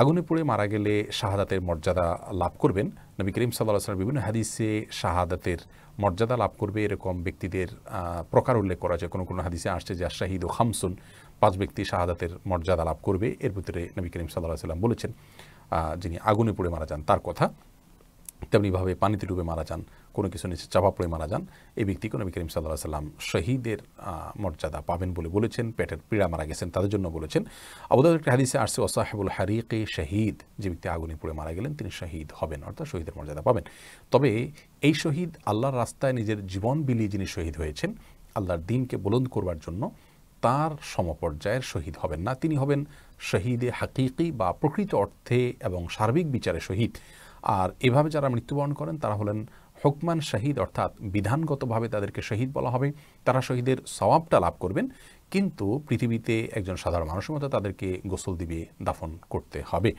আগুনে পড়ে মারা গেলে শাহাদাতের মর্যাদা লাভ করবেন। নবী করিম সাল্লাহ আসলাম বিভিন্ন হাদিসে শাহাদাতের মর্যাদা লাভ করবে। এরকম ব্যক্তিদের প্রকার উল্লেখ করা যায়। কোনো কোনো হাদিসে আসছে যে শাহিদ ও খামসুন, পাঁচ ব্যক্তি শাহাদাতের মর্যাদা লাভ করবে। এর ভিতরে নবী করিম সাল্লাহ সাল্লাম বলেছেন যিনি আগুনে পড়ে মারা যান তার কথা। তেমনিভাবে পানিতে ডুবে মারা যান, কোনো কিছু নিচে চাপা পড়ে মারা যান, এই ব্যক্তি কোনো করিম সাল্লাহ সাল্লাম শহীদের মর্যাদা পাবেন বলে বলেছেন, পেটের পীড়া মারা গেছেন, তাদের জন্য বলেছেন। আবুদাউদ একটি হাদিসে আসছে ওসাহেবুল হারিকে শহীদ, যে ব্যক্তি আগুনে পড়ে মারা গেলেন, তিনি শহীদ হবেন, অর্থাৎ শহীদের মর্যাদা পাবেন। তবে এই শহীদ আল্লাহর রাস্তায় নিজের জীবন বিলিয়ে যিনি শহীদ হয়েছেন, আল্লাহর দিনকে বুলন্দ করবার জন্য তার সমপর্যায়ের শহীদ হবেন না, তিনি হবেন শহীদে হাকিকি বা প্রকৃত অর্থে এবং সার্বিক বিচারে শহীদ। আর এভাবে যারা মৃত্যুবরণ করেন, তারা হলেন হুকমান শহীদ, অর্থাৎ বিধানগতভাবে তাদেরকে শহীদ বলা হবে। তারা শহীদের সওয়াবটা লাভ করবেন, কিন্তু পৃথিবীতে একজন সাধারণ মানুষের মতো তাদেরকে গোসল দিবে, দাফন করতে হবে।